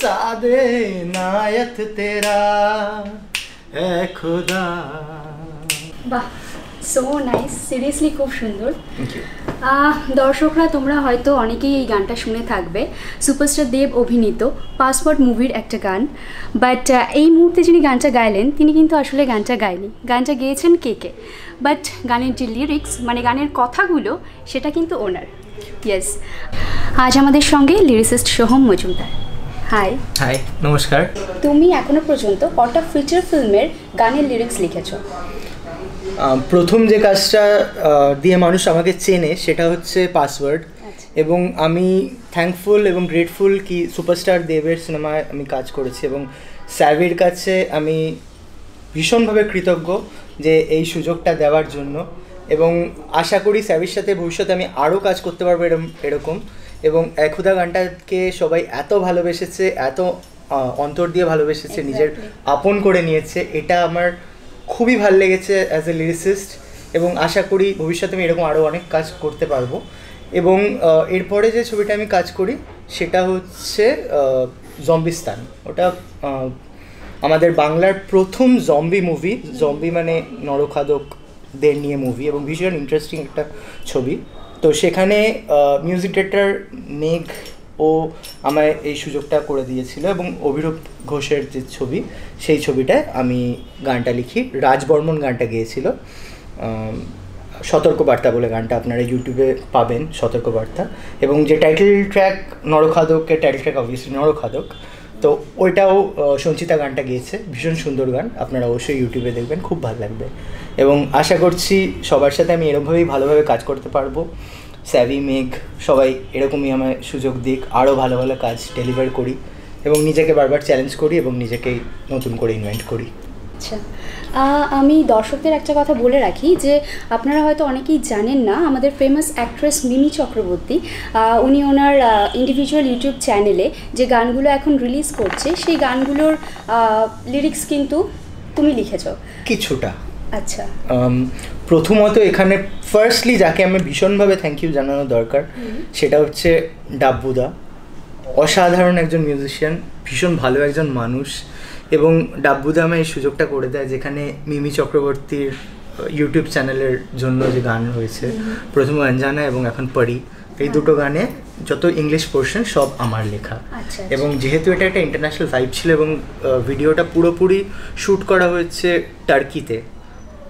সাদে নায়ত তেরা এ খোদা বাহ সো নাইস সিরিয়াসলি খুব সুন্দর। দর্শকরা তোমরা হয়তো অনেকেই এই গানটা শুনে থাকবে। সুপারস্টার দেব অভিনীত পাসপোর্ট মুভির একটা গান। বাট এই মুহূর্তে যিনি গানটা গাইলেন তিনি কিন্তু আসলে গানটা গায়নি। গানটা গেয়েছেন কে কে? বাট গানের যে লিরিক্স মানে গানের কথাগুলো সেটা কিন্তু ওনার। ইয়েস আজ আমাদের সঙ্গে lyricist Soham Majumdar. Hi hi নমস্কার। তুমি এখনও পর্যন্ত কটা ফিচার ফিল্মের গানের লিরিক্স লিখেছো? প্রথম যে কাজটা দিয়ে মানুষ আমাকে চেনে সেটা হচ্ছে পাসওয়ার্ড আচ্ছা। এবং আমি থ্যাঙ্কফুল এবং গ্রেটফুল কি সুপারস্টার দেবের সিনেমায় আমি কাজ করেছি এবং স্যাভির কাছে আমি ভীষণভাবে কৃতজ্ঞ যে এই সুযোগটা দেওয়ার জন্য। এবং আশা করি স্যাভির সাথে ভবিষ্যতে আমি আরও কাজ করতে পারব এরম এরকম। এবং একহুদা গানটাকে সবাই এত ভালোবেসেছে এত অন্তর দিয়ে ভালোবেসেছে নিজের আপন করে নিয়েছে এটা আমার খুবই ভালো লেগেছে অ্যাজ এ লিরিসিস্ট এবং আশা করি ভবিষ্যতে আমি এরকম আরও অনেক কাজ করতে পারব। এবং এরপরে যে ছবিটা আমি কাজ করি সেটা হচ্ছে জম্বিস্তান ওটা আমাদের বাংলার প্রথম জম্বি মুভি জম্বি মানে নরখাদকদের নিয়ে মুভি এবং ভীষণ ইন্টারেস্টিং একটা ছবি। তো সেখানে মিউজিক ডিরেক্টর মেঘ ও আমায় এই সুযোগটা করে দিয়েছিল এবং অভিরূপ ঘোষের যে ছবি, সেই ছবিটায় আমি গানটা লিখি। রাজবর্মন গানটা গেয়েছিল। সতর্কবার্তা বলে গানটা আপনারা ইউটিউবে পাবেন, সতর্কবার্তা। এবং যে টাইটেল ট্র্যাক নরখাদকের টাইটেল ট্র্যাক অবভিয়াসলি নরখাদক তো ওইটাও সঞ্চিতা গানটা গিয়েছে, ভীষণ সুন্দর গান, আপনারা অবশ্যই ইউটিউবে দেখবেন, খুব ভালো লাগবে। এবং আশা করছি সবার সাথে আমি এরকমভাবেই ভালোভাবে কাজ করতে পারব। স্যাভি মেঘ সবাই এরকমই আমার সুযোগ দিক, আরও ভালো ভালো কাজ ডেলিভার করি এবং নিজেকে বারবার চ্যালেঞ্জ করি এবং নিজেকে নতুন করে ইনভেন্ট করি। আচ্ছা। আমি দর্শকদের একটা কথা বলে রাখি যে আপনারা হয়তো অনেকেই জানেন না আমাদের ফেমাস অ্যাক্ট্রেস মিমি চক্রবর্তী উনি ওনার ইন্ডিভিজুয়াল ইউটিউব চ্যানেলে যে গানগুলো এখন রিলিজ করছে সেই গানগুলোর লিরিক্স কিন্তু তুমি লিখেছ। কিছুটা। আচ্ছা। প্রথমত এখানে ফার্স্টলি যাকে আমি ভীষণভাবে থ্যাংক ইউ জানানো দরকার সেটা হচ্ছে ডাব্বুদা। অসাধারণ একজন মিউজিশিয়ান ভীষণ ভালো একজন মানুষ। এবং ডাব্বুদা আমায় এই সুযোগটা করে দেয় যেখানে মিমি চক্রবর্তীর ইউটিউব চ্যানেলের জন্য যে গান হয়েছে প্রথম অঞ্জানা এবং এখন পরি। এই দুটো গানে যত ইংলিশ পোর্শন সব আমার লেখা। আচ্ছা এবং যেহেতু এটা একটা ইন্টারন্যাশনাল ভাইব ছিল এবং ভিডিওটা পুরোপুরি শ্যুট করা হয়েছে টার্কিতে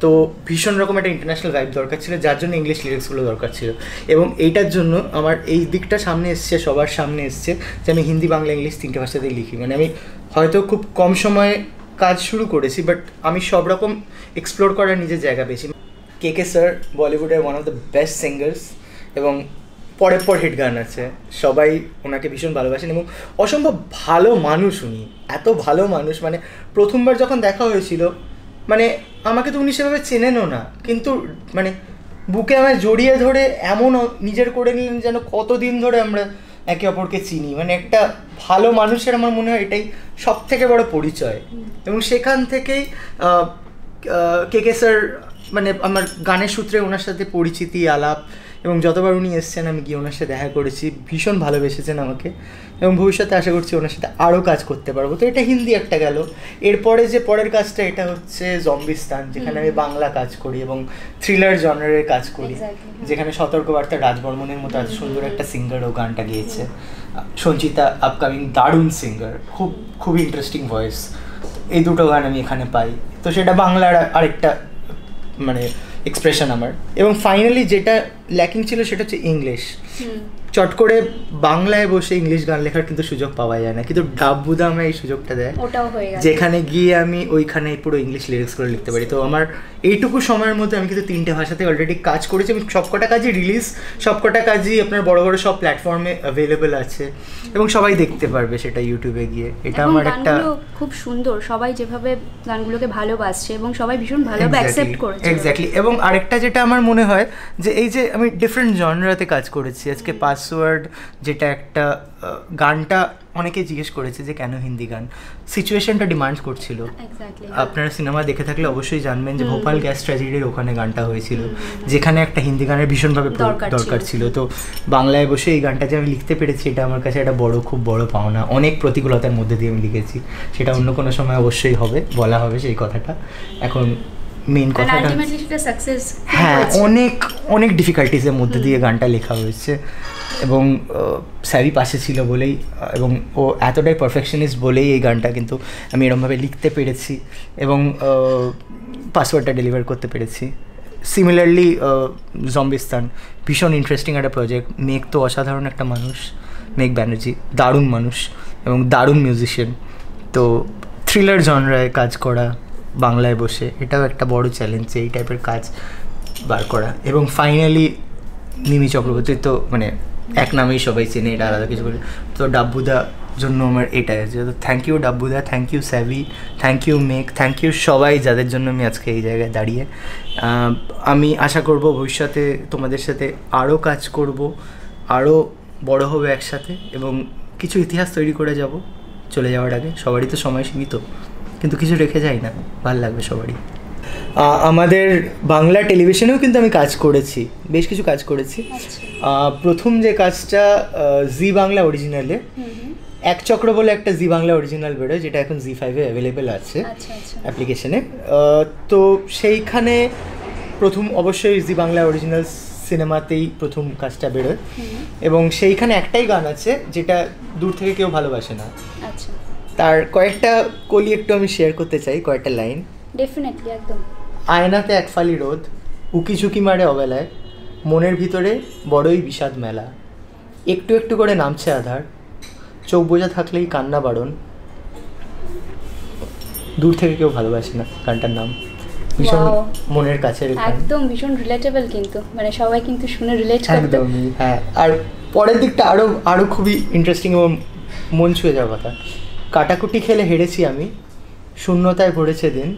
তো ভীষণ রকম একটা ইন্টারন্যাশনাল ভাইব দরকার ছিল যার জন্য ইংলিশ লিরিক্সগুলো দরকার ছিল। এবং এইটার জন্য আমার এই দিকটা সামনে এসছে সবার সামনে এসছে যে আমি হিন্দি বাংলা ইংলিশ তিনটে ভাষাতেই লিখি। মানে আমি হয়তো খুব কম সময়ে কাজ শুরু করেছি বাট আমি সব রকম এক্সপ্লোর করার নিজের জায়গা পেয়েছি। কে কে স্যার বলিউডের one of the best singers এবং পরের পর হিট গান আছে। সবাই ওনাকে ভীষণ ভালোবাসেন এবং অসম্ভব ভালো মানুষ উনি। এত ভালো মানুষ মানে প্রথমবার যখন দেখা হয়েছিল মানে আমাকে তো উনি সেভাবে চেনেনও না, কিন্তু মানে বুকে আমায় জড়িয়ে ধরে এমন নিজের করে নিলেন যেন কতদিন ধরে আমরা একে অপরকে চিনি। মানে একটা ভালো মানুষের আমার মনে হয় এটাই সব থেকে বড় পরিচয়। এবং সেখান থেকেই কে কে স্যার মানে আমার গানের সূত্রে ওনার সাথে পরিচিতি আলাপ এবং যতবার উনি এসছেন আমি গিয়ে ওনার সাথে দেখা করেছি। ভীষণ ভালোবেসেছেন আমাকে। এবং ভবিষ্যতে আশা করছি ওনার সাথে আরও কাজ করতে পারব। তো এটা হিন্দি একটা গেল। এরপরে যে পরের কাজটা এটা হচ্ছে জম্বিস্তান যেখানে আমি বাংলা কাজ করি এবং থ্রিলার জনারের কাজ করি। যেখানে সতর্কবার্তা রাজবর্মনের মতো এত সুন্দর একটা সিঙ্গার ও গানটা গিয়েছে। সঞ্চিতা আপকামিং দারুণ সিঙ্গার খুব খুবই ইন্টারেস্টিং ভয়েস এই দুটো গান আমি এখানে পাই। তো সেটা বাংলার আরেকটা মানে এক্সপ্রেশন আমার। এবং ফাইনালি যেটা ল্যাকিং ছিল সেটা হচ্ছে ইংলিশ চট করে বাংলায় বসে ইংলিশ গান লেখার কিন্তু সুযোগ পাওয়া যায় না। কিন্তু ডাব্বুদা আমায় এই সুযোগটা দেয়। ওটাও হয়ে গেছে। যেখানে গিয়ে আমি ওইখানে পুরো ইংলিশ লিরিক্স করে লিখতে পারি। তো আমার এইটুকু সময়ের মধ্যে আমি কিন্তু তিনটে ভাষাতে অলরেডি কাজ করেছি এবং সবকটা কাজই রিলিজ সবকটা কাজই আপনার বড় বড় সব প্ল্যাটফর্মে অ্যাভেলেবেল আছে এবং সবাই দেখতে পারবে সেটা ইউটিউবে গিয়ে। এটা আমার একটা খুব সুন্দর। সবাই যেভাবে গানগুলোকে ভালোবাসছে এবং সবাই ভীষণ ভালোভাবে অ্যাকসেপ্ট করেছে। এক্স্যাক্টলি এবং আরেকটা যেটা আমার মনে হয় যে এই যে আমি ডিফারেন্ট জনরাতে কাজ করেছি আজকে পাসওয়ার্ড যেটা একটা গানটা অনেকে জিজ্ঞেস করেছে যে কেন হিন্দি গান? সিচুয়েশনটা ডিমান্ড করছিল। আপনারা সিনেমা দেখে থাকলে অবশ্যই জানবেন যে ভোপাল গ্যাস ট্র্যাজেডির ওখানে গানটা হয়েছিল। যেখানে একটা হিন্দি গানের ভীষণভাবে দরকার ছিল। তো বাংলায় বসে এই গানটা যে আমি লিখতে পেরেছি এটা আমার কাছে একটা বড় খুব বড় পাওনা। অনেক প্রতিকূলতার মধ্যে দিয়ে আমি লিখেছি। সেটা অন্য কোনো সময় অবশ্যই হবে বলা হবে সেই কথাটা। এখন মেন কথাটা হ্যাঁ অনেক অনেক ডিফিকাল্টিসের মধ্যে দিয়ে গানটা লেখা হয়েছে। এবং স্যারি পাশে ছিল বলেই, এবং ও এতটাই পারফেকশনিস্ট বলেই এই গানটা কিন্তু আমি এরমভাবে লিখতে পেরেছি এবং পাসওয়ার্ডটা ডেলিভার করতে পেরেছি। সিমিলারলি জম্বিস্তান ভীষণ ইন্টারেস্টিং একটা প্রজেক্ট মেঘ তো অসাধারণ একটা মানুষ। মেঘ ব্যানার্জি দারুণ মানুষ এবং দারুণ মিউজিশিয়ান তো থ্রিলার জনরায় কাজ করা, বাংলায় বসে, এটাও একটা বড় চ্যালেঞ্জ এই টাইপের কাজ বার করা। এবং ফাইনালি মিমি চক্রবর্তী তো মানে এক নামেই সবাই চেনে, এটা আলাদা কিছু করে তো ডাব্বুদা জন্য আমার এটাই আছে। তো thank you ডাব্বুদা thank you Savvy thank you make thank you সবাই যাদের জন্য আমি আজকে এই জায়গায় দাঁড়িয়ে। আমি আশা করব ভবিষ্যতে তোমাদের সাথে আরও কাজ করব আরও বড় হবে একসাথে এবং কিছু ইতিহাস তৈরি করে যাব। চলে যাওয়ার আগে সবারই তো সময় সীমিত, কিন্তু কিছু রেখে যাই না, ভালো লাগবে সবারই। আমাদের বাংলা টেলিভিশনেও কিন্তু আমি কাজ করেছি বেশ কিছু কাজ করেছি। আচ্ছা। প্রথম যে কাজটা জি বাংলা অরিজিনালে এক চক্র বলে একটা জি বাংলা অরিজিনাল বেরোয় যেটা এখন জি ফাইভে অ্যাভেলেবেল আছে আচ্ছা আচ্ছা। অ্যাপ্লিকেশনে তো সেইখানে প্রথম অবশ্যই জি বাংলা অরিজিনাল সিনেমাতেই প্রথম কাজটা বেরোয়। এবং সেইখানে একটাই গান আছে যেটা দূর থেকে কেউ ভালোবাসে না। আচ্ছা। তার কয়েকটা কলি একটু আমি শেয়ার করতে চাই কয়েকটা লাইন ডেফিনেটলি একদম। আয়নাতে এক ফালি রোদ উকি ঝুঁকি মারে অবেলায় মনের ভিতরে বড়ই বিষাদ মেলা। একটু একটু করে নামছে আধার চোখ বোঝা থাকলেই কান্না বারণ। দূর থেকে কেউ ভালোবাসে না গানটার নাম। ভীষণ মনের গান। একদম ভীষণ রিলেটেবল কিন্তু। মানে সবাই কিন্তু শুনে রিলেট করতে। হ্যাঁ। আর পরের দিকটা আরও আরও খুবই ইন্টারেস্টিং এবং মন ছুঁয়ে যাওয়ার কথা। কাটাকুটি খেলে হেরেছি আমি শূন্যতায় ভরেছে দিন।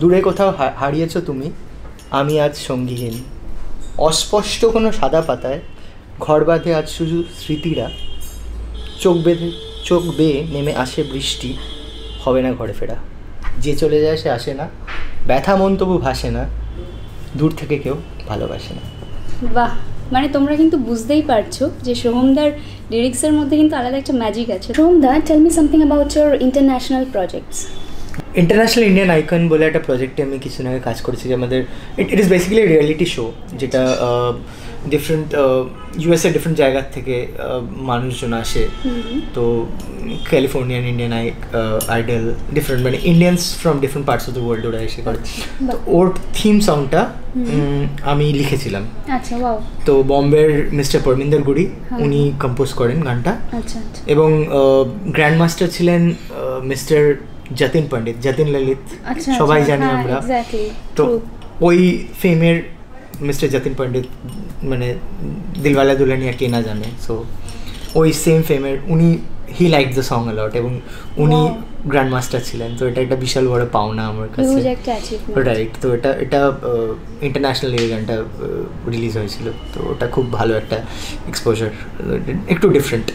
দূরে কোথাও হারিয়েছ তুমি? আমি আজ সঙ্গীহীন। অস্পষ্ট কোনো সাদা পাতায় ঘর বাঁধে আজ শুধু স্মৃতিরা। চোখ বেঁধে, চোখ বেয়ে নেমে আসে বৃষ্টি। হবে না ঘরে ফেরা। যে চলে যায় সে আসে না। ব্যথা মন তবু ভাসে না। দূর থেকে কেউ ভালোবাসে না। বাহ! মানে তোমরা কিন্তু বুঝতেই পারছ যে সোহমদার লিরিক্সের মধ্যে কিন্তু আলাদা একটা ম্যাজিক আছে। সোহমদা tell me something about your international projects international Indian icon বলে একটা প্রজেক্টে আমি কিছুদিন আগে কাজ করেছি যে আমাদের it it is basically reality show যেটা ডিফারেন্ট ইউএসএ ডিফারেন্ট জায়গার থেকে মানুষজন আসে। তো Californian Indian I idol different মানে Indians from different parts of the world ওরা এসে করে। তো ওর থিম সংটা আমি লিখেছিলাম। আচ্ছা তো বম্বের মিস্টার পরমিন্দর গুড়ি উনি কম্পোজ করেন গানটা। আচ্ছা আচ্ছা। এবং গ্র্যান্ড মাস্টার ছিলেন মিস্টার যতীন পণ্ডিত যতীন ললিত সবাই জানি হ্যাঁ, আমরা। তো ওই ফেমের মিস্টার যতীন পণ্ডিত মানে দিলওয়ালা দুলহানিয়া কে না জানে সো ওই সেম ফেমের উনি he like the song a lot এবং উনি. গ্র্যান্ড মাস্টার ছিলেন তো এটা একটা বিশাল বড় পাওনা আমার কাছে। রাইট তো এটা এটা ইন্টারন্যাশনাল এই গানটা রিলিজ হয়েছিল তো ওটা খুব ভালো একটা এক্সপোজার একটু different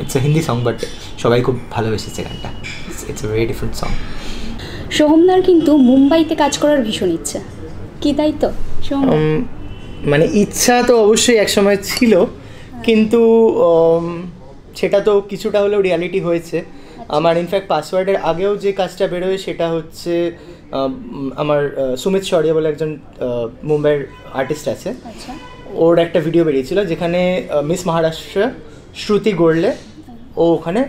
it's a Hindi song but সবাই খুব ভালোবেসেছে গানটা। It's a very different song সোহমদার কিন্তু মুম্বাইতে কাজ করার ভীষণ ইচ্ছা। কি তাই তো? সোহম মানে ইচ্ছা তো অবশ্যই একসময় ছিল কিন্তু সেটা তো কিছুটা হলেও রিয়ালিটি হয়েছে। আমার ইনফ্যাক্ট পাসওয়ার্ডের আগেও যে কাজটা বেরোয় সেটা হচ্ছে আমার সুমিত শরিয়া বলে একজন মুম্বাইয়ের আর্টিস্ট আছে। আচ্ছা। ওর একটা ভিডিও বেরিয়েছিল যেখানে মিস মহারাষ্ট্র শ্রুতি গোড়লে ও ওখানে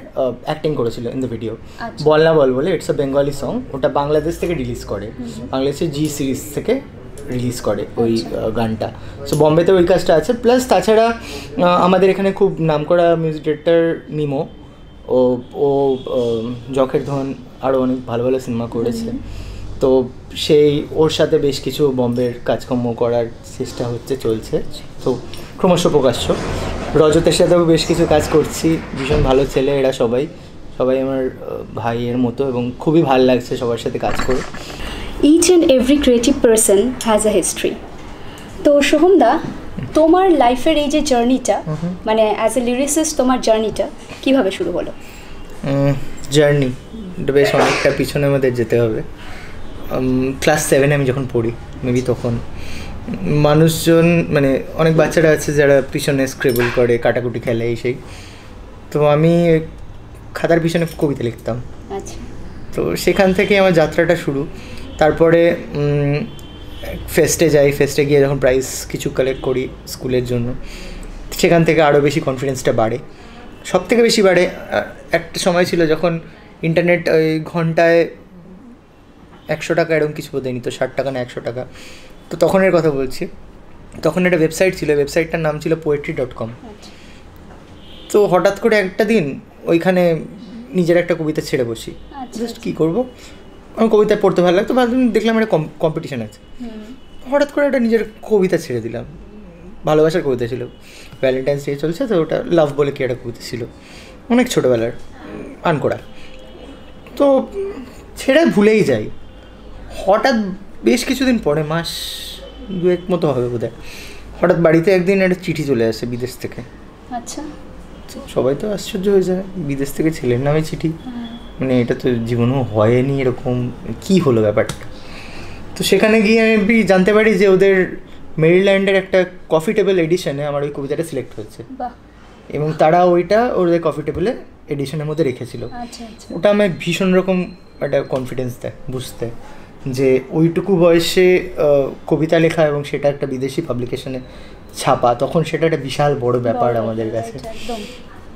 অ্যাক্টিং করেছিল ইন দ্য ভিডিও আচ্ছা। বল না বল বলে ইটস আ বেঙ্গলি সং ওটা বাংলাদেশ থেকে রিলিজ করে। বাংলাদেশের জি সিরিজ থেকে রিলিজ করে ওই গানটা। সো বম্বেতে ওই কাজটা আছে। প্লাস তাছাড়া আমাদের এখানে খুব নামকরা মিউজিক ডিরেক্টর মিমো ও ও যখের ধন আরও অনেক ভালো ভালো সিনেমা করেছে। তো সেই ওর সাথে বেশ কিছু বম্বের কাজকর্ম করার চেষ্টা হচ্ছে চলছে। তো ক্রমশ প্রকাশ্য। রজতের সাথেও বেশ কিছু কাজ করছি। ভীষণ ভালো ছেলে এরা সবাই। সবাই আমার ভাইয়ের মতো এবং খুবই ভালো লাগছে সবার সাথে কাজ করে। Each and every creative person has a history তো সোহমদা তোমার লাইফের এই যে জার্নিটা মানে অ্যাজ এ লিরিসিস্ট তোমার জার্নিটা কীভাবে শুরু হলো? জার্নি বেশ অনেকটা পিছনে আমাদের যেতে হবে। ক্লাস সেভেনে আমি যখন পড়ি মেবি তখন। মানুষজন মানে অনেক বাচ্চারা আছে যারা পিছনে স্ক্রেবল করে কাটাকুটি খেলে এই সেই। তো আমি খাতার পিছনে কবিতা লিখতাম। আচ্ছা। তো সেখান থেকে আমার যাত্রাটা শুরু। তারপরে ফেস্টে যাই ফেস্টে গিয়ে যখন প্রাইজ কিছু কালেক্ট করি স্কুলের জন্য সেখান থেকে আরও বেশি কনফিডেন্সটা বাড়ে। সব থেকে বেশি বাড়ে একটা সময় ছিল যখন ইন্টারনেট ওই ঘন্টায় একশো টাকা এরকম কিছু বোধহয় নিত ষাট টাকা না একশো টাকা। তো তখনের কথা বলছি। তখন একটা ওয়েবসাইট ছিল ওয়েবসাইটটার নাম ছিল পোয়েট্রি ডট কম আচ্ছা। তো হঠাৎ করে একটা দিন ওইখানে নিজের একটা কবিতা ছেড়ে বসি। আচ্ছা, জাস্ট কী করব? আমার কবিতা পড়তে ভালো লাগতো ভাবলাম দেখলাম একটা কম্পিটিশান আছে। হঠাৎ করে একটা নিজের কবিতা ছেড়ে দিলাম। ভালোবাসার কবিতা ছিল। ভ্যালেন্টাইন্স ডে চলছে তো ওটা লাভ বলে কি একটা কবিতা ছিল। অনেক ছোটোবেলার আনকোড়া তো ছেড়ে ভুলেই যাই। হঠাৎ বেশ কিছুদিন পরে মাস দুয়েক মতো হবে বোধহয়। হঠাৎ বাড়িতে একদিন একটা চিঠি চলে আসে বিদেশ থেকে। আচ্ছা। সবাই তো আশ্চর্য হয়ে যায় বিদেশ থেকে ছেলের নামে চিঠি। মানে এটা তো জীবনেও হয়নি এরকম কি হলো ব্যাপারটা? তো সেখানে গিয়ে আমি জানতে পারি যে ওদের মেরিল্যান্ডের একটা কফি টেবিল এডিশনে আমার ওই কবিতাটা সিলেক্ট হয়েছে। এবং তারা ওইটা ওদের কফি টেবিলে এডিশনের মধ্যে রেখেছিল। আচ্ছা আচ্ছা। ওটা আমায় ভীষণ রকম একটা কনফিডেন্স দেয় বুঝতে। যে ওইটুকু বয়সে কবিতা লেখা এবং সেটা একটা বিদেশি পাবলিকেশনে ছাপা তখন সেটা একটা বিশাল বড় ব্যাপার আমাদের কাছে।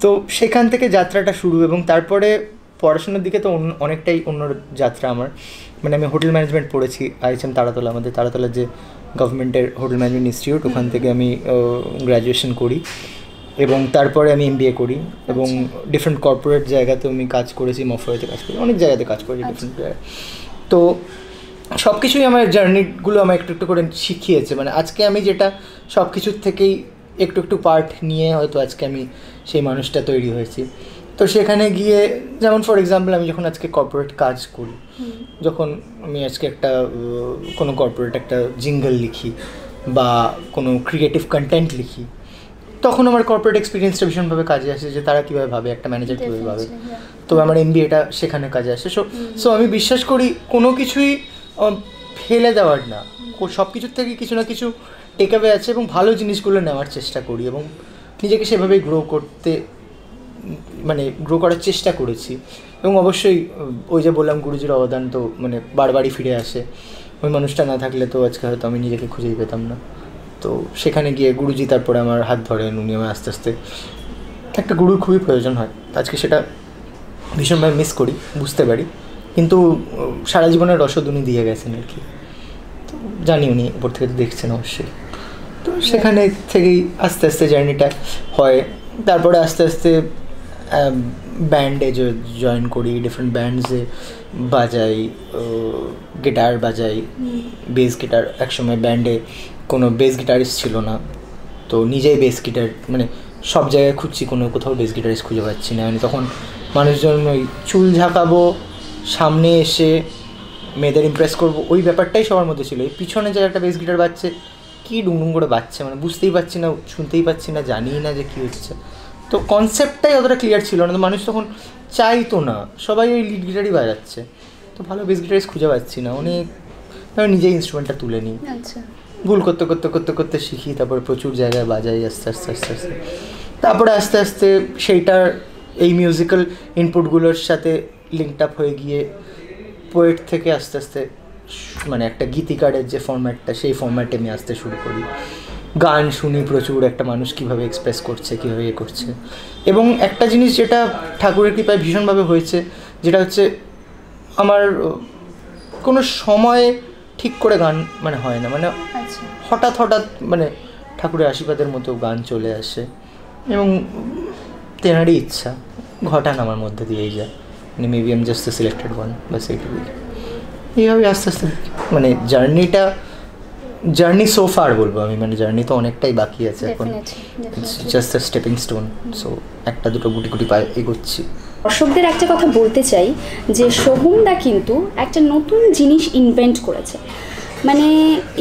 তো সেখান থেকে যাত্রাটা শুরু এবং তারপরে পড়াশোনার দিকে তো অনেকটাই অন্য যাত্রা আমার। মানে আমি হোটেল ম্যানেজমেন্ট পড়েছি আইএচএম তারাতলা আমাদের তারাতলার যে গভর্নমেন্টের হোটেল ম্যানেজমেন্ট ইনস্টিটিউট ওখান থেকে আমি গ্র্যাজুয়েশন করি এবং তারপরে আমি এমবিএ করি এবং ডিফারেন্ট কর্পোরেট জায়গাতেও আমি কাজ করেছি মফরতে কাজ করি অনেক জায়গাতে কাজ করেছি ডিফারেন্ট জায়গায়। তো সব কিছুই আমার জার্নিগুলো আমার একটু একটু করে শিখিয়েছে। মানে আজকে আমি যেটা সব কিছুর থেকেই একটু একটু পার্ট নিয়ে হয়তো আজকে আমি সেই মানুষটা তৈরি হয়েছি। তো সেখানে গিয়ে যেমন ফর এক্সাম্পল আমি যখন আজকে কর্পোরেট কাজ করি যখন আমি আজকে একটা কোনো কর্পোরেট একটা জিঙ্গল লিখি বা কোনো ক্রিয়েটিভ কন্টেন্ট লিখি তখন আমার কর্পোরেট এক্সপিরিয়েন্সটা ভীষণভাবে কাজে আসে যে তারা কীভাবে ভাবে একটা ম্যানেজার কীভাবে ভাবে. তো আমার এমবিএটা সেখানে কাজে আসে। সো সো আমি বিশ্বাস করি কোনো কিছুই ফেলে দেওয়ার না। সব কিছুর থেকে কিছু না কিছু টেকাবে আছে এবং ভালো জিনিসগুলো নেওয়ার চেষ্টা করি এবং নিজেকে সেভাবেই গ্রো করতে মানে গ্রো করার চেষ্টা করেছি। এবং অবশ্যই, ওই যে বললাম গুরুজির অবদান তো মানে বারবারই ফিরে আসে। ওই মানুষটা না থাকলে তো আজকে হয়তো আমি নিজেকে খুঁজেই পেতাম না। তো সেখানে গিয়ে গুরুজি তারপরে আমার হাত ধরেন, উনি আমার আস্তে আস্তে, একটা গুরুর খুবই প্রয়োজন হয়। আজকে সেটা ভীষণভাবে মিস করি, বুঝতে পারি। কিন্তু সারা জীবনের রসদ উনি দিয়ে গেছেন আর কি। তো জানি উনি উপর থেকে তো দেখছেন অবশ্যই। তো সেখানে থেকেই আস্তে আস্তে জার্নিটা হয়। তারপরে আস্তে আস্তে ব্যান্ডে জয়েন করি ডিফারেন্ট ব্যান্ডসে বাজাই গিটার বাজাই বেস গিটার একসময় ব্যান্ডে কোনো বেস গিটারিস্ট ছিল না। তো নিজেই বেস গিটার মানে সব জায়গায় খুঁজছি কোনো কোথাও বেস গিটারিস্ট খুঁজে পাচ্ছি না। মানে তখন মানুষজন ওই চুল ঝাঁকাবো সামনে এসে মেয়েদের ইমপ্রেস করব। ওই ব্যাপারটাই সবার মধ্যে ছিল। এই পিছনে যে একটা বেস গিটার বাজছে কী ডুংডুং করে বাজছে মানে বুঝতেই পারছি না শুনতেই পাচ্ছি না জানিই না যে কী হচ্ছে। তো কনসেপ্টটাই অতটা ক্লিয়ার ছিল না। তো মানুষ তখন চাইতো না। সবাই ওই লিড গিটারই বাজাচ্ছে। তো ভালো বেস গিটারিস্ট খুঁজে পাচ্ছি না। অনেক আমি নিজেই ইনস্ট্রুমেন্টটা তুলে নিই। আচ্ছা। ভুল করতে করতে করতে করতে শিখি। তারপরে প্রচুর জায়গায় বাজাই আস্তে আস্তে আস্তে আস্তে। তারপরে আস্তে আস্তে সেইটার এই মিউজিক্যাল ইনপুটগুলোর সাথে লিঙ্কড আপ হয়ে গিয়ে পোয়েট থেকে আস্তে আস্তে মানে একটা গীতিকারের যে ফর্ম্যাটটা সেই ফর্ম্যাটে আমি আসতে শুরু করি। গান শুনি প্রচুর একটা মানুষ কীভাবে এক্সপ্রেস করছে কীভাবে এ করছে। এবং একটা জিনিস যেটা ঠাকুরের কৃপায় ভীষণভাবে হয়েছে যেটা হচ্ছে আমার কোনো সময় ঠিক করে গান মানে হয় না। মানে আচ্ছা। হঠাৎ হঠাৎ মানে ঠাকুরের আশীর্বাদের মতো গান চলে আসে। এবং তেনারই ইচ্ছা ঘটান আমার মধ্যে দিয়েই যায়। মানে maybe I'm just the selected one বাস এইটুকুই এইভাবে আস্তে আস্তে। মানে জার্নিটা জার্নি সো ফার বলব আমি মানে জার্নি তো অনেকটাই বাকি আছে এখন। Just the stepping stone so একটা দুটো গুটি গুটি পায়ে এগোচ্ছি। দর্শকদের একটা কথা বলতে চাই যে সোহমদা কিন্তু একটা নতুন জিনিস ইনভেন্ট করেছে। মানে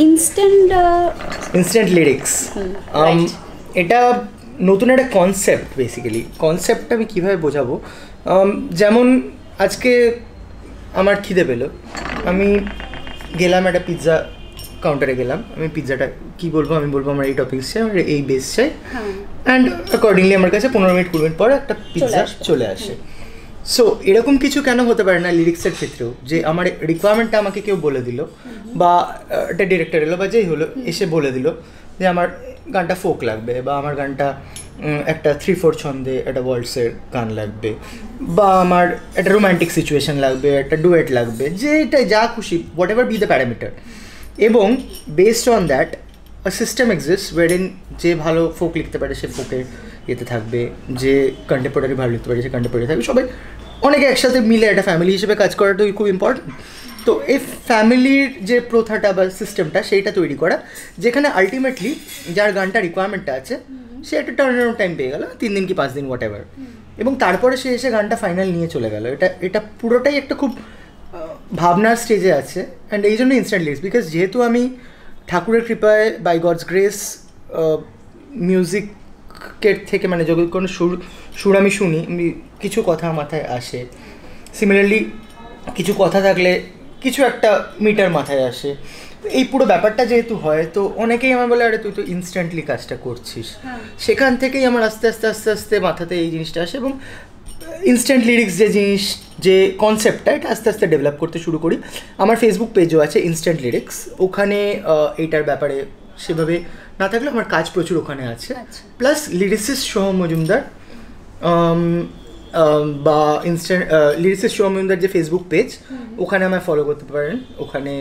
ইনস্ট্যান্ট ইনস্ট্যান্ট লিরিক্স. এটা নতুন একটা কনসেপ্ট বেসিক্যালি কনসেপ্ট আমি কীভাবে বোঝাবো? যেমন আজকে আমার খিদে পেল। আমি গেলাম একটা পিৎজা কাউন্টারে গেলাম। আমি পিৎজাটা কি বলব? আমি বলব আমার এই টপিক্স চাই আমার এই বেস চাই। অ্যান্ড অ্যাকর্ডিংলি আমার কাছে পনেরো মিনিট কুড়ি মিনিট পর একটা পিৎজা চলে আসে। সো এরকম কিছু কেন হতে পারে না লিরিক্সের ক্ষেত্রেও? যে আমার রিকোয়ারমেন্টটা আমাকে কেউ বলে দিল বা একটা ডিরেক্টর এলো বা যেই হলো এসে বলে দিল যে আমার গানটা ফোক লাগবে বা আমার গানটা একটা থ্রি ফোর ছন্দে একটা ওয়ার্ল্ডসের গান লাগবে। বা আমার একটা রোম্যান্টিক সিচুয়েশন লাগবে, একটা ডুয়েট লাগবে যেটা যা খুশি whatever be the parameter এবং based on that system exist wherein যে ভালো ফোক লিখতে পারে, সে ফোকের ইয়েতে থাকবে, যে কন্টেম্পোরারি ভালো লিখতে পারে, সে কন্টেম্পোরারি থাকবে। সবাই অনেকে একসাথে মিলে একটা ফ্যামিলি হিসেবে কাজ করাটা খুব ইম্পর্টেন্ট তো এই ফ্যামিলির যে প্রথাটা বা সিস্টেমটা সেইটা তৈরি করা, যেখানে আলটিমেটলি যার গানটা রিকোয়ারমেন্টটা আছে সে একটা টার্ন অ্যারাউন্ড টাইম পেয়ে গেল তিন দিন কি পাঁচ দিন হোয়াট এভার এবং তারপরে সে এসে গানটা ফাইনাল নিয়ে চলে গেল। এটা এটা পুরোটাই একটা খুব ভাবনার স্টেজে আছে। অ্যান্ড এই জন্য ইনস্ট্যান্ট লিরিক্স বিকজ যেহেতু আমি ঠাকুরের কৃপায় বাই গডস গ্রেস মিউজিকের থেকে মানে যদি কোনো সুর সুর আমি শুনি কিছু কথা মাথায় আসে। সিমিলারলি কিছু কথা থাকলে কিছু একটা মিটার মাথায় আসে। এই পুরো ব্যাপারটা যেহেতু হয় তো অনেকেই আমার বলে আরে তুই তো ইনস্ট্যান্টলি কাজটা করছিস। সেখান থেকেই আমার আস্তে আস্তে আস্তে আস্তে মাথাতে এই জিনিসটা আসে এবং ইনস্ট্যান্ট লিরিক্স যে জিনিস যে কনসেপ্টটা এটা আস্তে আস্তে ডেভেলপ করতে শুরু করি। আমার ফেসবুক পেজও আছে ইনস্ট্যান্ট লিরিক্স ওখানে এইটার ব্যাপারে সেভাবে না থাকলে আমার কাজ প্রচুর ওখানে আছে। আচ্ছা। Plus lyricist Soham Majumdar. um, um, বা ইনস্টা লিরিসিস্ট সোহম মজুমদার যে ফেসবুক পেজ ওখানে আমায় ফলো করতে পারেন। ওখানে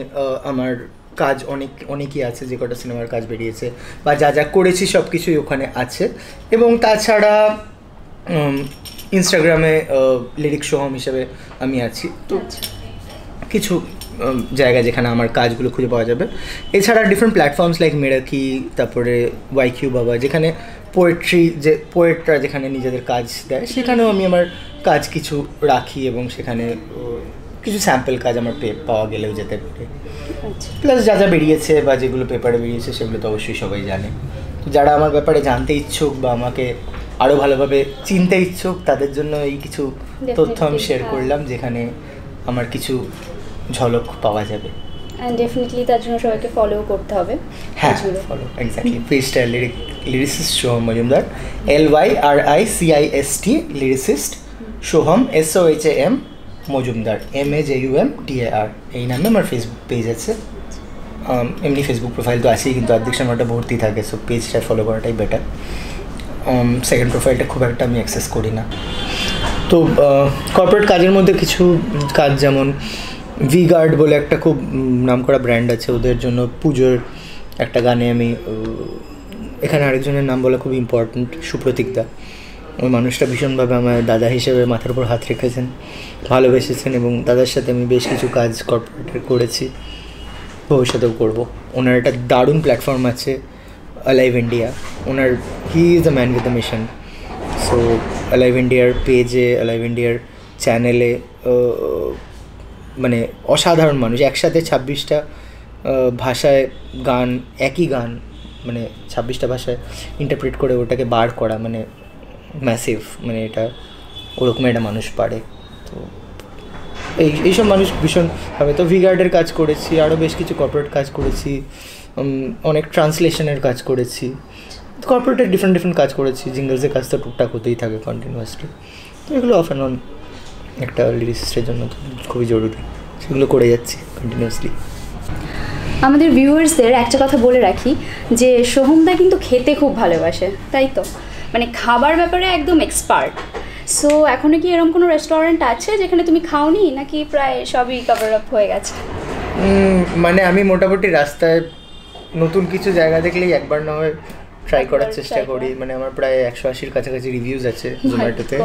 আমার কাজ অনেক অনেকই আছে যে কটা সিনেমার কাজ বেরিয়েছে বা যা যা করেছি সব কিছুই ওখানে আছে। এবং তাছাড়া ইনস্টাগ্রামে লিরিক সোহম হিসেবে আমি আছি। তো আচ্ছা। কিছু জায়গা যেখানে আমার কাজগুলো খুঁজে পাওয়া যাবে। এছাড়া ডিফারেন্ট প্ল্যাটফর্মস লাইক মেরাকি তারপরে ওয়াইকিউ বাবা যেখানে পোয়েট্রি যে পোয়েটরা যেখানে নিজেদের কাজ দেয় সেখানেও আমি আমার কাজ কিছু রাখি এবং সেখানে কিছু স্যাম্পল কাজ আমার পে পাওয়া গেলেও যেতে পারে। আচ্ছা। প্লাস যা যা বেরিয়েছে বা যেগুলো পেপারে বেরিয়েছে সেগুলো তো অবশ্যই সবাই জানে। তো যারা আমার ব্যাপারে জানতে ইচ্ছুক বা আমাকে আরও ভালোভাবে চিনতে ইচ্ছুক তাদের জন্য এই কিছু তথ্য আমি শেয়ার হ্যাঁ। করলাম যেখানে আমার কিছু ঝলক পাওয়া যাবে। অ্যান্ড ডেফিনেটলি তার জন্য সবাইকে ফলো করতে হবে। হ্যাঁ। ফলো এক্স্যাক্টলি পেজটা lyric lyricist Soham Majumdar. L Y R I C I S T lyricist Soham S O H A M Majumdar. M A J U M D A R এই নামে আমার Facebook page আছে। Um, এমনি Facebook profile তো আছেই কিন্তু অর্ধেক সময়টা ভর্তি থাকে সো পেজটা ফলো করাটাই বেটার সেকেন্ড প্রোফাইলটা খুব একটা আমি অ্যাক্সেস করি না। তো কর্পোরেট কাজের মধ্যে কিছু কাজ যেমন ভি গার্ড বলে একটা খুব নামকরা ব্র্যান্ড আছে, ওদের জন্য পুজোর একটা গানে আমি এখানে আরেকজনের নাম বলা খুব ইম্পর্ট্যান্ট সুপ্রতীক দা। ওই মানুষটা ভীষণভাবে আমার দাদা হিসেবে মাথার উপর হাত রেখেছেন, ভালোবেসেছেন এবং দাদার সাথে আমি বেশ কিছু কাজ কর্পোরেটের করেছি, ভবিষ্যতেও করব। ওনার একটা দারুণ প্ল্যাটফর্ম আছে Alive India owner he is the man with the mission so Alive ইন্ডিয়ার পেজে অ্যালাইভ ইন্ডিয়ার চ্যানেলে মানে অসাধারণ মানুষ, একসাথে ছাব্বিশটা ভাষায় গান, একই গান মানে ছাব্বিশটা ভাষায় ইন্টারপ্রেট করে ওটাকে বার করা মানে ম্যাসিভ মানে এটা ওরকম একটা মানুষ পারে। তো এই, এইসব মানুষ ভীষণভাবে তো ভিগার্ডের কাজ করেছি আরও বেশ কিছু কর্পোরেট কাজ করেছি অনেক ট্রান্সলেশনের কাজ করেছি। কর্পোরেটের ডিফারেন্ট ডিফারেন্ট কাজ করেছি জিঙ্গলসের কাজ তো টুকটাক হতেই থাকে কন্টিনিউয়াসলি তো এগুলো অফ অ্যান্ড অন একটা লিরিসিস্টের জন্য তো খুবই জরুরি। সেগুলো করে যাচ্ছি কন্টিনিউসলি আমাদের ভিউয়ার্সদের একটা কথা বলে রাখি যে সোহমদা কিন্তু খেতে খুব ভালোবাসে তাই তো? মানে খাবার ব্যাপারে একদম এক্সপার্ট সো এখনও কি এরকম কোনো রেস্টুরেন্ট আছে যেখানে তুমি খাওনি নাকি প্রায় সবই কভার আপ হয়ে গেছে? মানে আমি মোটামুটি রাস্তায় নতুন কিছু জায়গা দেখলেই একবার না হয় ট্রাই করার চেষ্টা করি। মানে আমার প্রায় একশো আশির কাছাকাছি রিভিউজ আছে জোম্যাটোতে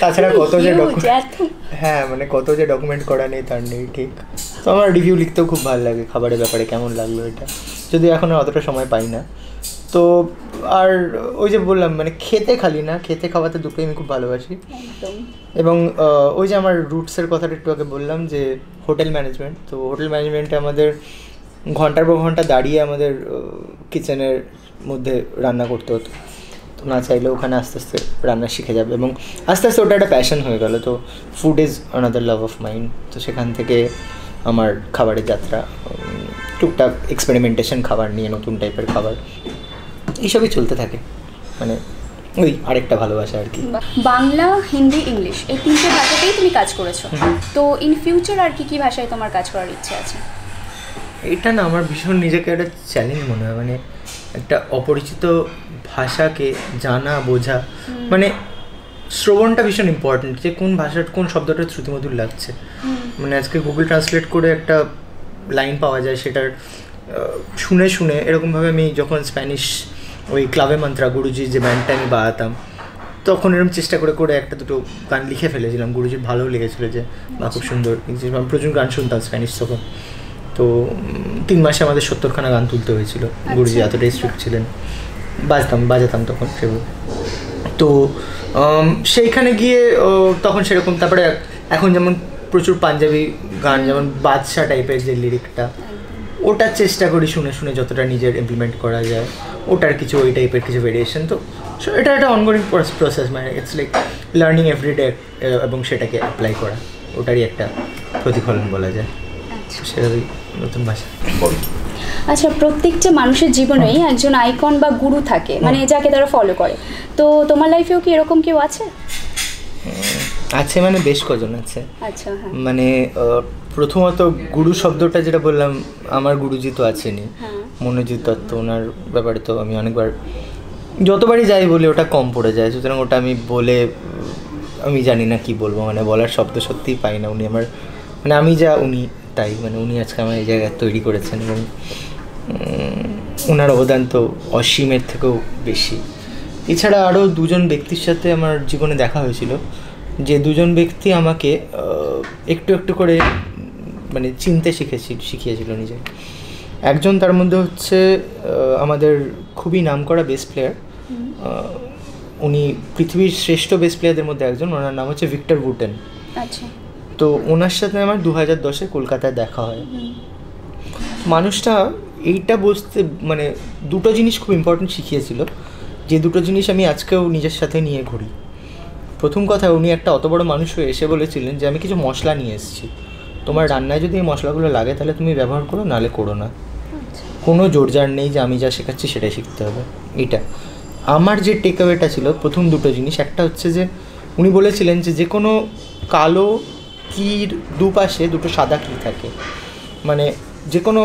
তাছাড়া কত যে হ্যাঁ মানে কত যে ডকুমেন্ট করা নেই তার নেই ঠিক। তো আমার রিভিউ লিখতেও খুব ভালো লাগে খাবারের ব্যাপারে কেমন লাগল এটা? যদি এখন অতটা সময় পাই না। তো আর ওই যে বললাম মানে খেতে খালি না খেতে খাওয়াতে দুটোই আমি খুব ভালোবাসি। এবং ওই যে আমার রুটসের কথাটা একটু আগে বললাম যে হোটেল ম্যানেজমেন্ট তো হোটেল ম্যানেজমেন্টে আমাদের ঘণ্টার পর ঘণ্টা দাঁড়িয়ে আমাদের কিচেনের মধ্যে রান্না করতে হতো। তো না চাইলে ওখানে আস্তে আস্তে রান্না শিখে যাবে এবং আস্তে আস্তে ওটা একটা প্যাশন হয়ে গেল। তো food is another love of mind তো সেখান থেকে আমার খাবারের যাত্রা টুকটাক এক্সপেরিমেন্টেশন খাবার নিয়ে নতুন টাইপের খাবার। এইসবই চলতে থাকে। মানে ওই আরেকটা ভালোবাসা আর কি। বাংলা হিন্দি ইংলিশ এই তিনটে ভাষাতেই তুমি কাজ করেছ। তো ইন ফিউচার আর কি কি ভাষায় তোমার কাজ করার ইচ্ছে আছে? এটা না আমার ভীষণ নিজেকে একটা চ্যালেঞ্জ মনে হয় মানে একটা অপরিচিত ভাষাকে জানা বোঝা মানে শ্রবণটা ভীষণ ইম্পর্টেন্ট যে কোন ভাষার কোন শব্দটা শ্রুতিমধুর লাগছে। মানে আজকে গুগল ট্রান্সলেট করে একটা লাইন পাওয়া যায় সেটার শুনে শুনে এরকমভাবে আমি যখন স্প্যানিশ ওই ক্লাবে মন্ত্রা গুরুজির যে ব্যান্ডটা আমি বাজাতাম তখন এরকম চেষ্টা করে করে একটা দুটো গান লিখে ফেলেছিলাম। গুরুজির ভালোও লেগেছিলো যে বা খুব সুন্দর। লিখেছিস। আমি প্রচুর গান শুনতাম স্প্যানিশ তখন। তো তিন মাসে আমাদের সত্তরখানা গান তুলতে হয়েছিল। গুরুজি এতটাই স্ট্রিক্ট ছিলেন। বাজতাম বাজাতাম তখন সেগুলো তো সেইখানে গিয়ে তখন সেরকম তারপরে এখন যেমন প্রচুর পাঞ্জাবি গান যেমন বাদশা টাইপের যে লিরিকটা ওটার চেষ্টা করি শুনে শুনে যতটা নিজের ইমপ্লিমেন্ট করা যায়। ওটার কিছু ওই টাইপের কিছু ভেরিয়েশন তো so এটা একটা অনগোয়িং প্রসেস মানে ইটস লাইক লার্নিং এভরিডে এবং সেটাকে অ্যাপ্লাই করা। ওটারই একটা প্রতিফলন বলা যায়। আচ্ছা। সেটাই নতুন ভাষা। আচ্ছা প্রত্যেকটা মানুষের জীবনেই একজন আইকন বা গুরু থাকে মানে যাকে তারা ফলো করে। তো তোমার লাইফেও কি এরকম কেউ আছে? আছে মানে বেশ কজন আছে। আচ্ছা হ্যাঁ। মানে প্রথমত গুরু শব্দটা যেটা বললাম আমার গুরুজি তো আছেনই। হ্যাঁ। মনোজিৎ দত্ত ওনার ব্যাপারে তো আমি অনেকবার যতবারই যাই বলি ওটা কম পড়ে যায়। সুতরাং ওটা আমি বলে আমি জানি না কি বলব। মানে বলার শব্দ সত্যিই পাই না উনি আমার। মানে আমি যা উনি তাই মানে উনি আজকে আমার এই জায়গায় তৈরি করেছেন এবং ওনার অবদান তো অসীমের থেকেও বেশি। এছাড়া আরও দুজন ব্যক্তির সাথে আমার জীবনে দেখা হয়েছিল, যে দুজন ব্যক্তি আমাকে একটু একটু করে মানে চিনতে শিখেছি, শিখিয়েছিল নিজে। একজন তার মধ্যে হচ্ছে আমাদের খুবই নামকরা বেস প্লেয়ার উনি পৃথিবীর শ্রেষ্ঠ বেস প্লেয়ারদের মধ্যে একজন, ওনার নাম হচ্ছে ভিক্টর বুটেন আচ্ছা। তো ওনার সাথে আমার দু হাজার দশে কলকাতায় দেখা হয়। মানুষটা এইটা বুঝতে মানে দুটো জিনিস খুব ইম্পর্টেন্ট শিখিয়েছিল। যে দুটো জিনিস আমি আজকেও নিজের সাথে নিয়ে ঘুরি। প্রথম কথা, উনি একটা অত বড় মানুষ হয়ে এসে বলেছিলেন যে, আমি কিছু মশলা নিয়ে এসেছি। তোমার রান্নায় যদি এই মশলাগুলো লাগে, তাহলে তুমি ব্যবহার করো নালে করো না। কোনো জোরজার নেই যে, আমি যা শেখাচ্ছি সেটাই শিখতে হবে। এটা আমার যে টেক ছিল, প্রথম দুটো জিনিস, একটা হচ্ছে যে, উনি বলেছিলেন যে যে কোনো কালো কির দুপাশে দুটো সাদা কি থাকে। মানে যে কোনো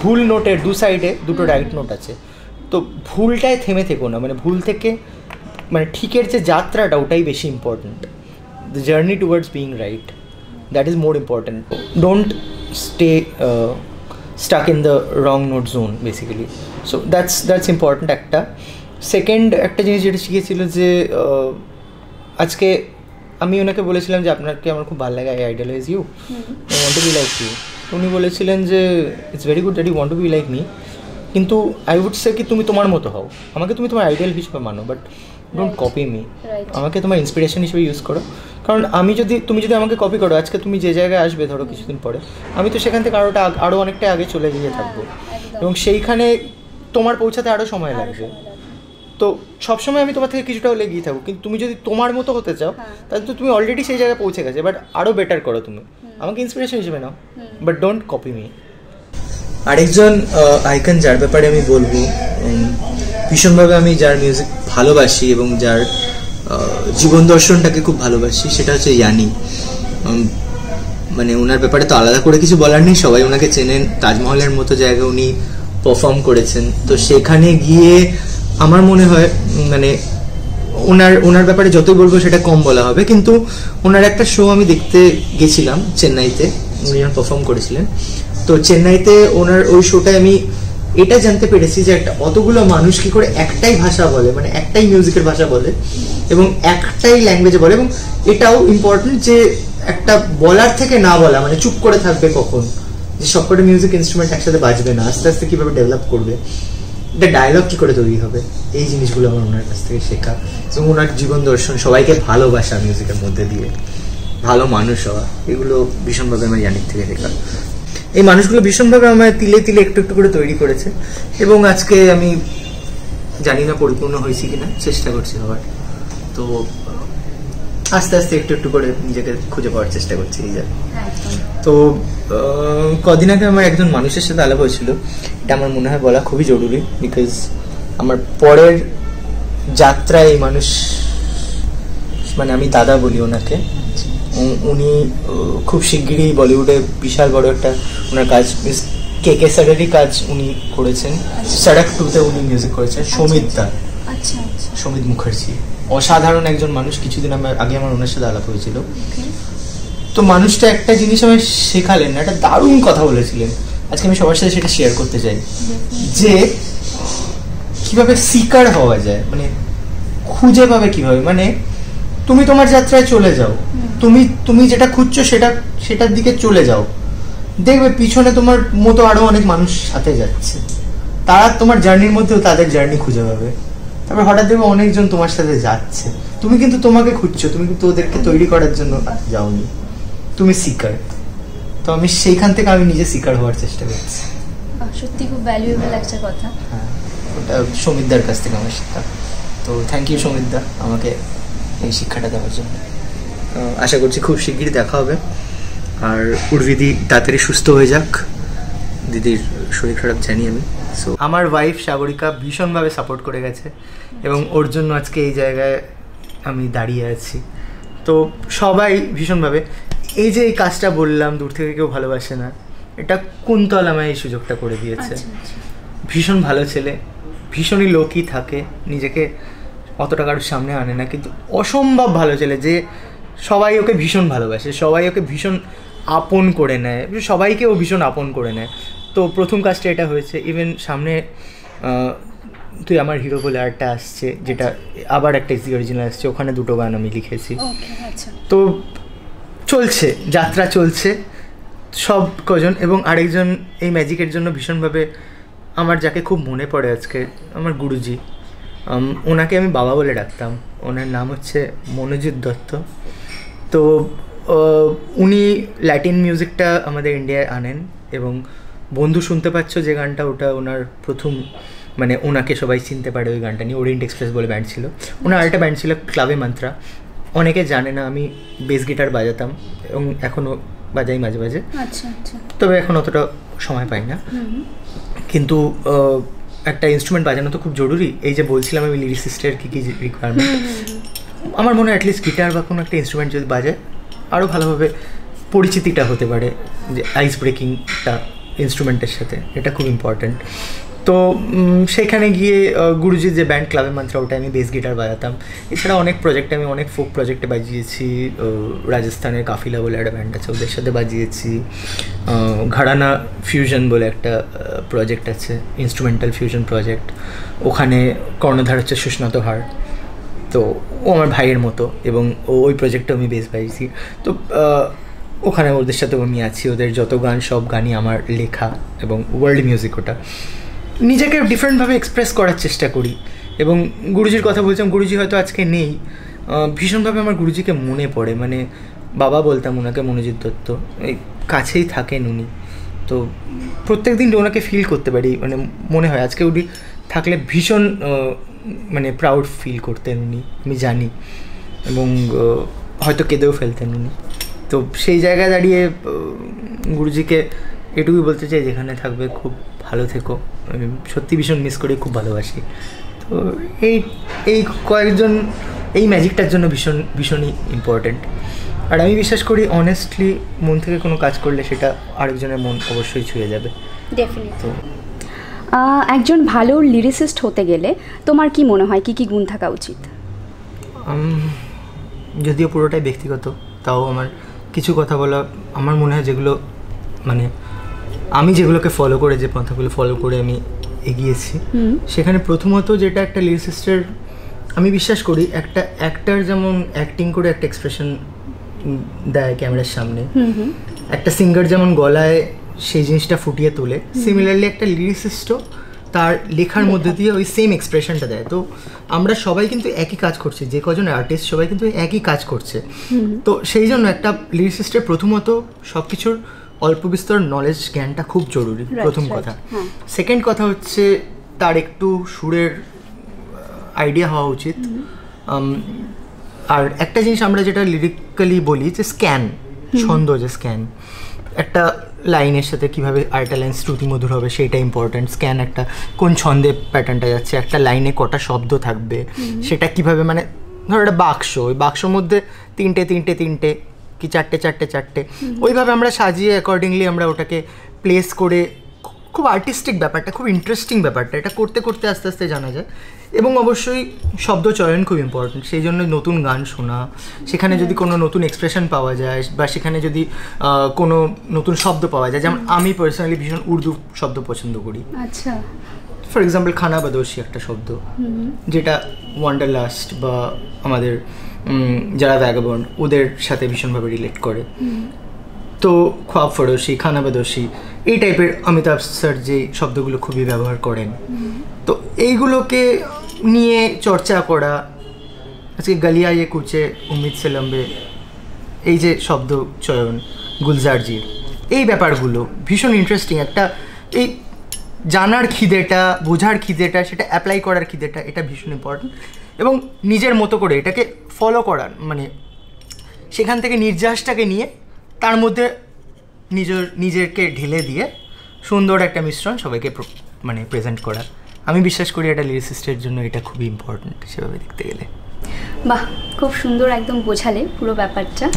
ভুল নোটের দু সাইডে দুটো রাইট নোট আছে। তো ভুলটায় থেমে থেকো না মানে ভুল থেকে মানে ঠিকের যে যাত্রাটা ওটাই বেশি important the journey towards being right that is more important don't stay stuck in the wrong note zone basically so that's that's important একটা। সেকেন্ড একটা জিনিস যেটা শিখেছিল যে আজকে আমি ওনাকে বলেছিলাম যে আপনাকে আমার খুব ভালো লাগে I idealize you I want to be like you উনি বলেছিলেন যে it's very good that you want to be like me কিন্তু আই উড সে কি তুমি তোমার মতো হও। আমাকে তুমি তোমার আইডিয়াল হিসেবে মানো বাট ডোন্ট কপি মি আমাকে তোমার ইন্সপিরেশন হিসেবে ইউজ করো। কারণ আমি যদি তুমি যদি আমাকে কপি করো আজকে তুমি যে জায়গায় আসবে ধরো কিছুদিন পরে আমি তো সেখান থেকে আরোটা আরও আরও অনেকটা আগে চলে গিয়ে থাকব। এবং সেইখানে তোমার পৌঁছাতে আরও সময় আরও লাগবে। সময় লাগবে। তো সবসময় আমি তোমার থেকে কিছুটা হলে এগিয়ে থাকব। কিন্তু তুমি যদি তোমার মতো হতে চাও হ্যাঁ। তাহলে তো তুমি অলরেডি সেই জায়গায় পৌঁছে গেছে বাট আরও বেটার করো তুমি। আমাকে ইন্সপিরেশন হিসেবে নাও বাট ডোন্ট কপি মি আরেকজন আইকন যার ব্যাপারে আমি বলব ভীষণভাবে আমি যার মিউজিক ভালোবাসি এবং যার জীবন দর্শনটাকে খুব ভালোবাসি সেটা হচ্ছে ইয়ানি। মানে ওনার ব্যাপারে তো আলাদা করে কিছু বলার নেই সবাই ওনাকে চেনেন তাজমহলের মতো জায়গায় উনি পারফর্ম করেছেন। তো সেখানে গিয়ে আমার মনে হয় মানে ওনার ওনার ব্যাপারে যতই বলব সেটা কম বলা হবে। কিন্তু ওনার একটা শো আমি দেখতে গেছিলাম চেন্নাইতে, উনি পারফর্ম করেছিলেন। তো চেন্নাইতে ওনার ওই শোটায় আমি এটা জানতে পেরেছি যে একটা, অতগুলো মানুষ কি করে একটাই ভাষা বলে মানে একটাই মিউজিকের ভাষা বলে এবং একটাই ল্যাঙ্গুয়েজে বলে এবং এটাও ইম্পর্টেন্ট যে একটা বলার থেকে না বলা মানে চুপ করে থাকবে কখন? যে সবকটা মিউজিক ইনস্ট্রুমেন্ট একসাথে বাজবে না, আস্তে আস্তে কীভাবে ডেভেলপ করবে? এটা ডায়লগ কি করে তৈরি হবে? এই জিনিসগুলো আমার ওনার কাছ থেকে শেখা। এবং ওনার জীবন দর্শন সবাইকে ভালোবাসা মিউজিকের মধ্যে দিয়ে। ভালো মানুষ হওয়া, এগুলো ভীষণভাবে আমার ইয়ানির থেকে শেখা। এই মানুষগুলো ভীষণভাবে আমার তিলে তিলে একটু একটু করে তৈরি করেছে। এবং আজকে আমি জানি না পরিপূর্ণ হয়েছি কিনা, চেষ্টা করছি হওয়ার। তো আস্তে আস্তে একটু একটু করে নিজেকে খুঁজে পাওয়ার চেষ্টা করছি এই তো কদিন আগে আমার একজন মানুষের সাথে আলাপ হয়েছিল। এটা আমার মনে হয় বলা খুবই জরুরি বিকজ আমার পরের যাত্রায় এই মানুষ মানে আমি দাদা বলি ওনাকে। উনি খুব শিগগিরই বলিউডে বিশাল বড় একটা ওনার কাজ কে কে স্যারেরই কাজ উনি করেছেন। সারাক টুতে উনি মিউজিক করেছেন। সমিত দা। আচ্ছা। আচ্ছা। সমিত মুখার্জি অসাধারণ একজন মানুষ। কিছুদিন আমার আগে আমার ওনার সাথে আলাপ হয়েছিল। তো মানুষটা একটা জিনিস আমায় শেখালেন একটা দারুণ কথা বলেছিলেন। আজকে আমি সবার সাথে সেটা শেয়ার করতে চাই। যে কীভাবে সিকার হওয়া যায় মানে খুঁজে পাবে কীভাবে? মানে তুমি তোমার যাত্রায় চলে যাও। তুমি তুমি যেটা খুঁজছো সেটা সেটার দিকে চলে যাও। দেখবে পিছনে তোমার মতো আরও অনেক মানুষ সাথে যাচ্ছে। তারা তোমার জার্নির মধ্যেও তাদের জার্নি খুঁজে পাবে। তারপর হঠাৎ দেখবে অনেকজন তোমার সাথে যাচ্ছে। তুমি কিন্তু তোমাকে খুঁজছো তুমি কিন্তু ওদেরকে তৈরি করার জন্য যাওনি। তুমি সিকার তো আমি সেইখান থেকে আমি নিজে সিকার হওয়ার চেষ্টা করছি। সত্যি খুব ভ্যালুয়েবল একটা কথা। হ্যাঁ ওটা সমিতদার কাছ থেকে আমার শিক্ষা। তো থ্যাংক ইউ সমিতদা আমাকে এই শিক্ষাটা দেওয়ার জন্য। আশা করছি খুব শিগগিরই দেখা হবে। আর উর্বিদি তাড়াতাড়ি সুস্থ হয়ে যাক। দিদির শরীর খারাপ জানি আমি। সো আমার ওয়াইফ সাগরিকা ভীষণভাবে সাপোর্ট করে গেছে এবং ওর জন্য আজকে এই জায়গায় আমি দাঁড়িয়ে আছি। তো সবাই ভীষণভাবে এই যে এই কাজটা বললাম দূর থেকে কেউ ভালোবাসে না এটা কুন্তল আমায় এই সুযোগটা করে দিয়েছে। আচ্ছা আচ্ছা। ভীষণ ভালো ছেলে ভীষণই লোকই থাকে নিজেকে অতটা কারোর সামনে আনে না কিন্তু অসম্ভব ভালো ছেলে যে সবাই ওকে ভীষণ ভালোবাসে সবাই ওকে ভীষণ আপন করে নেয় সবাইকে ও ভীষণ আপন করে নেয়। তো প্রথম কাজটা এটা হয়েছে। ইভেন সামনে তুই আমার হিরো বলে আরেকটা আসছে যেটা আবার একটা ইজি অরিজিনাল আসছে ওখানে দুটো গান আমি লিখেছি। আচ্ছা। তো চলছে যাত্রা চলছে সব কজন এবং আরেকজন এই ম্যাজিকের জন্য ভীষণভাবে আমার যাকে খুব মনে পড়ে আজকে আমার গুরুজি। ওনাকে আমি বাবা বলে ডাকতাম। ওনার নাম হচ্ছে মনোজিৎ দত্ত। তো উনি ল্যাটিন মিউজিকটা আমাদের ইন্ডিয়ায় আনেন এবং বন্ধু শুনতে পাচ্ছ যে গানটা? ওটা ওনার প্রথম মানে ওনাকে সবাই চিনতে পারে ওই গানটা নিয়ে। ওরিয়েন্ট এক্সপ্রেস বলে ব্যান্ড ছিল। ওনার আরেকটা ব্যান্ড ছিল ক্লাবে মান্ত্রা। অনেকে জানে না আমি বেস গিটার বাজাতাম এবং এখনও বাজাই মাঝে মাঝে। আচ্ছা আচ্ছা। তবে এখন অতটা সময় পাই না। কিন্তু একটা ইনস্ট্রুমেন্ট বাজানো তো খুব জরুরি। এই যে বলছিলাম আমি লিরিসিস্টের কী কী রিকোয়ারমেন্ট আমার মনে হয় অ্যাটলিস্ট গিটার বা কোনো একটা ইনস্ট্রুমেন্ট যদি বাজায় আরও ভালোভাবে পরিচিতিটা হতে পারে। যে আইস ব্রেকিংটা ইনস্ট্রুমেন্টের সাথে, এটা খুব ইম্পর্ট্যান্ট তো সেখানে গিয়ে গুরুজির যে ব্যান্ড ক্লাবের মাত্রা ওটা আমি বেস গিটার বাজাতাম। এছাড়া অনেক প্রজেক্টে আমি অনেক ফোক প্রজেক্টে বাজিয়েছি রাজস্থানের কাফিলা বলে একটা ব্যান্ড আছে, ওদের সাথে বাজিয়েছি। ঘরানা ফিউশন বলে একটা প্রজেক্ট আছে ইনস্ট্রুমেন্টাল ফিউশন প্রজেক্ট ওখানে কর্ণধার হচ্ছে সুস্নাত হার। তো, ও আমার ভাইয়ের মতো, এবং ওই প্রজেক্টে আমি বেশ পাইছি তো ওখানে ওদের সাথে আমি আছি, ওদের যত গান, সব গানই আমার লেখা এবং ওয়ার্ল্ড মিউজিক ওটা। নিজেকে ডিফারেন্টভাবে এক্সপ্রেস করার চেষ্টা করি এবং গুরুজির কথা বলছিলাম, গুরুজি হয়তো আজকে নেই। ভীষণভাবে আমার গুরুজিকে মনে পড়ে মানে বাবা বলতাম ওনাকে মনোজিৎ দত্ত, এই কাছেই থাকেন উনি। তো প্রত্যেক দিন ওনাকে ফিল করতে পারি মানে মনে হয় আজকে উনি থাকলে ভীষণ মানে প্রাউড ফিল করতেন উনি, আমি জানি। এবং হয়তো কেঁদেও ফেলতেন উনি। তো সেই জায়গায় দাঁড়িয়ে গুরুজিকে এটুকুই বলতে চাই যেখানে থাকবে খুব ভালো থেকো। আমি সত্যি ভীষণ মিস করি খুব ভালোবাসি। তো এই এই কয়েকজন এই ম্যাজিকটার জন্য ভীষণ ভীষণই ইম্পর্ট্যান্ট আর আমি বিশ্বাস করি অনেস্টলি মন থেকে কোনো কাজ করলে সেটা আরেকজনের মন অবশ্যই ছুঁয়ে যাবে। তো একজন ভালো লিরিসিস্ট হতে গেলে তোমার কি মনে হয় কি কি গুণ থাকা উচিত? যদিও পুরোটাই ব্যক্তিগত তাও আমার কিছু কথা বলা আমার মনে হয় যেগুলো মানে আমি যেগুলোকে ফলো করে যে পন্থাগুলো ফলো করে আমি এগিয়েছি। সেখানে প্রথমত যেটা একটা লিরিসিস্টের আমি বিশ্বাস করি একটা অ্যাক্টার যেমন অ্যাক্টিং করে একটা এক্সপ্রেশন দেয় ক্যামেরার সামনে একটা সিঙ্গার যেমন গলায় সেই জিনিসটা ফুটিয়ে তোলে সিমিলারলি একটা লিরিসিস্টও তার লেখার মধ্যে দিয়ে ওই সেম এক্সপ্রেশনটা দেয়। তো আমরা সবাই কিন্তু একই কাজ করছি যে কজন আর্টিস্ট সবাই কিন্তু একই কাজ করছে। তো সেই জন্য একটা লিরিসিস্টের প্রথমত সব কিছুর অল্প বিস্তর নলেজ জ্ঞানটা খুব জরুরি প্রথম কথা। হ্যাঁ। সেকেন্ড কথা হচ্ছে তার একটু সুরের আইডিয়া হওয়া উচিত। আর একটা জিনিস আমরা যেটা লিরিক্যালি বলি যে স্ক্যান ছন্দ যে স্ক্যান একটা লাইনের সাথে কীভাবে আরেকটা লাইন শ্রুতিমধুর হবে সেটা ইম্পর্ট্যান্ট স্ক্যান একটা কোন ছন্দে প্যাটার্নটা যাচ্ছে একটা লাইনে কটা শব্দ থাকবে সেটা কীভাবে মানে ধরো একটা বাক্স ওই বাক্সর মধ্যে তিনটে তিনটে তিনটে কি চারটে চারটে চারটে ওইভাবে আমরা সাজিয়ে অ্যাকর্ডিংলি আমরা ওটাকে প্লেস করে খুব আর্টিস্টিক ব্যাপারটা খুব ইন্টারেস্টিং ব্যাপারটা। এটা করতে করতে আস্তে আস্তে জানা যায়। এবং অবশ্যই শব্দ চয়ন খুব ইম্পর্টেন্ট সেই জন্য নতুন গান শোনা সেখানে যদি কোনো নতুন এক্সপ্রেশন পাওয়া যায় বা সেখানে যদি কোনো নতুন শব্দ পাওয়া যায় যেমন আমি পার্সোনালি ভীষণ উর্দু শব্দ পছন্দ করি। আচ্ছা। ফর এক্সাম্পল খানা বাদোশি একটা শব্দ যেটা ওয়ান্ডারলাস্ট বা আমাদের যারা ভ্যাগাবন্ড ওদের সাথে ভীষণভাবে রিলেট করে। তো খোয়াব ফরোশি খানা বাদোশি এই টাইপের অমিতাভ স্যার যে শব্দগুলো খুবই ব্যবহার করেন। তো এইগুলোকে নিয়ে চর্চা করা আজকে গালিয়া ইয়ে কুচে উম্মিদ সেলম্বে এই যে শব্দ চয়ন গুলজারজির এই ব্যাপারগুলো ভীষণ ইন্টারেস্টিং একটা এই জানার খিদেটা বোঝার খিদেটা সেটা অ্যাপ্লাই করার খিদেটা এটা ভীষণ ইম্পর্টেন্ট এবং নিজের মতো করে এটাকে ফলো করার মানে সেখান থেকে নির্যাসটাকে নিয়ে তার মধ্যে নিজের নিজেকে ঢেলে দিয়ে সুন্দর একটা মিশ্রণ সবাইকে মানে প্রেজেন্ট করা আমি বিশ্বাস করি একটা লিরিসিস্টের জন্য এটা খুবই ইম্পর্টেন্ট সেভাবে দেখতে গেলে। বাহ খুব সুন্দর একদম বোঝালে পুরো ব্যাপারটা।